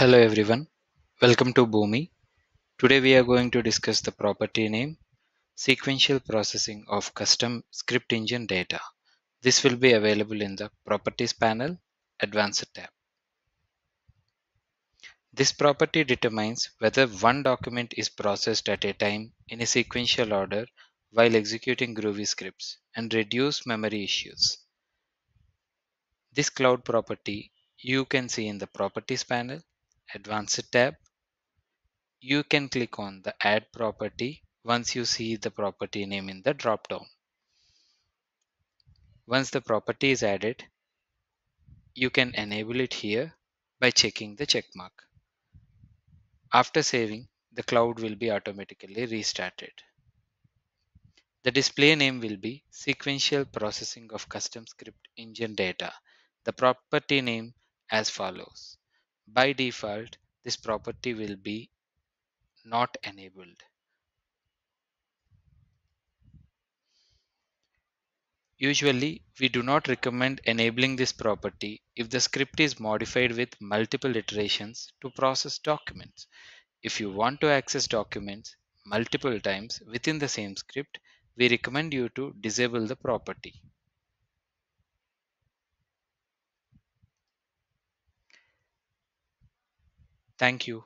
Hello everyone, welcome to Boomi. Today we are going to discuss the property name sequential processing of custom script engine data. This will be available in the properties panel advanced tab. This property determines whether one document is processed at a time in a sequential order while executing Groovy scripts and reduce memory issues. This cloud property you can see in the properties panel advanced tab you can click on the add property once you see the property name in the drop down. Once the property is added you can enable it here by checking the check mark. After saving the cloud will be automatically restarted. The display name will be sequential processing of custom script engine data. The property name as follows by default this property will be not enabled. Usually, we do not recommend enabling this property if the script is modified with multiple iterations to process documents. If you want to access documents multiple times within the same script, we recommend you to disable the property. Thank you.